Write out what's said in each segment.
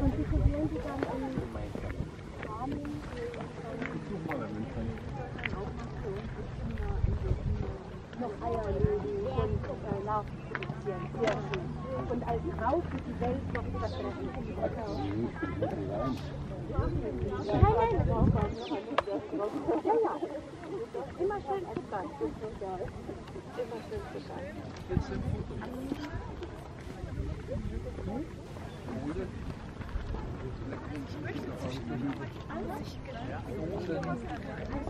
Und die probieren sie dann noch Eier legen und äh, Larven produzieren. Sehr schön. Und als Rauch für die Welt noch etwas retten. Nein, nein, ja, ja. Immer schön etwas. Immer schön etwas. Ich möchte zwischen euch an sich greifen.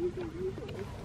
you can do it.